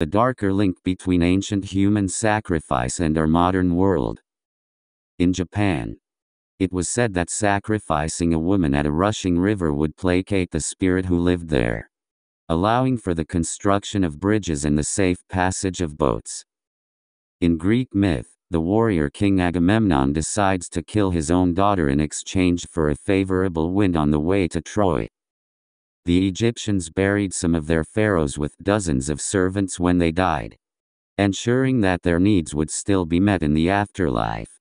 The darker link between ancient human sacrifice and our modern world. In Japan, it was said that sacrificing a woman at a rushing river would placate the spirit who lived there, allowing for the construction of bridges and the safe passage of boats. In Greek myth, the warrior king Agamemnon decides to kill his own daughter in exchange for a favorable wind on the way to Troy. The Egyptians buried some of their pharaohs with dozens of servants when they died, ensuring that their needs would still be met in the afterlife.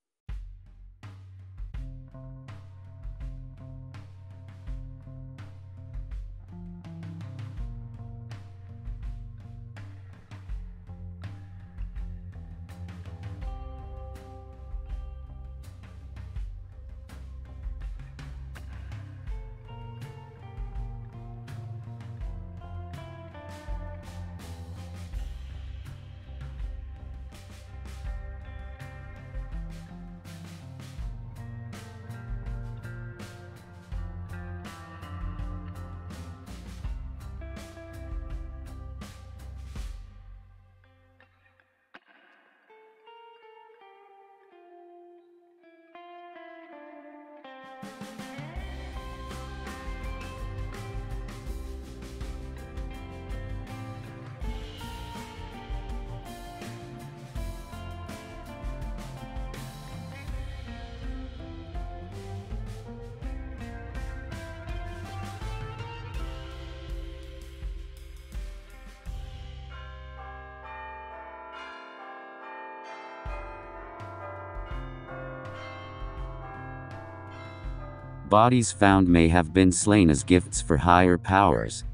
Bodies found may have been slain as gifts for higher powers.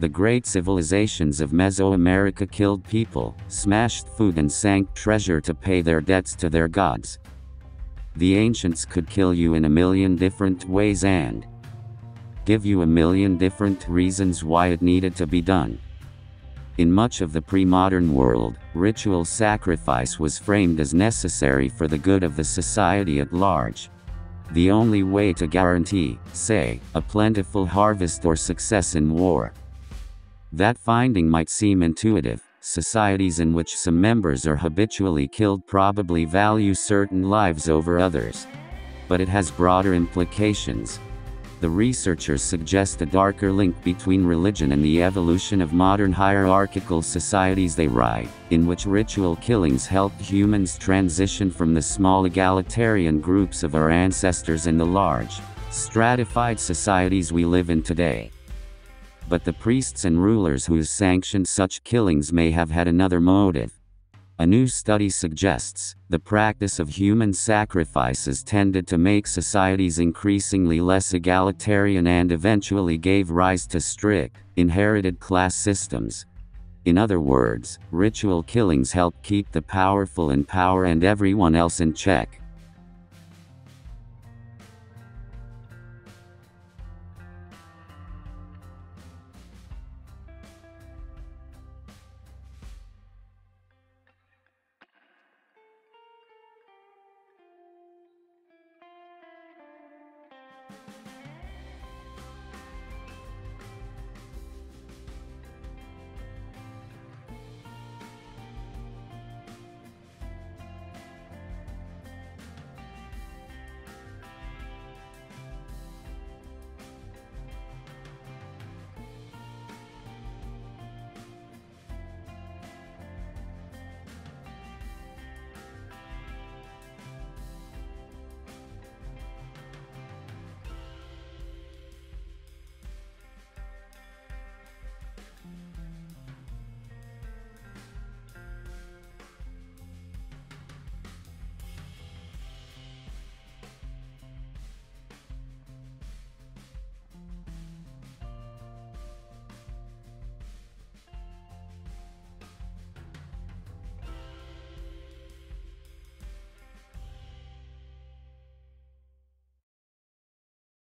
The great civilizations of Mesoamerica killed people, smashed food and sank treasure to pay their debts to their gods. The ancients could kill you in a million different ways and give you a million different reasons why it needed to be done. In much of the pre-modern world, ritual sacrifice was framed as necessary for the good of the society at large. The only way to guarantee, say, a plentiful harvest or success in war. That finding might seem intuitive. Societies in which some members are habitually killed probably value certain lives over others. But it has broader implications. The researchers suggest a darker link between religion and the evolution of modern hierarchical societies they write, in which ritual killings helped humans transition from the small egalitarian groups of our ancestors and the large, stratified societies we live in today. But the priests and rulers who sanctioned such killings may have had another motive. A new study suggests the practice of human sacrifices tended to make societies increasingly less egalitarian and eventually gave rise to strict, inherited class systems. In other words, ritual killings help keep the powerful in power and everyone else in check.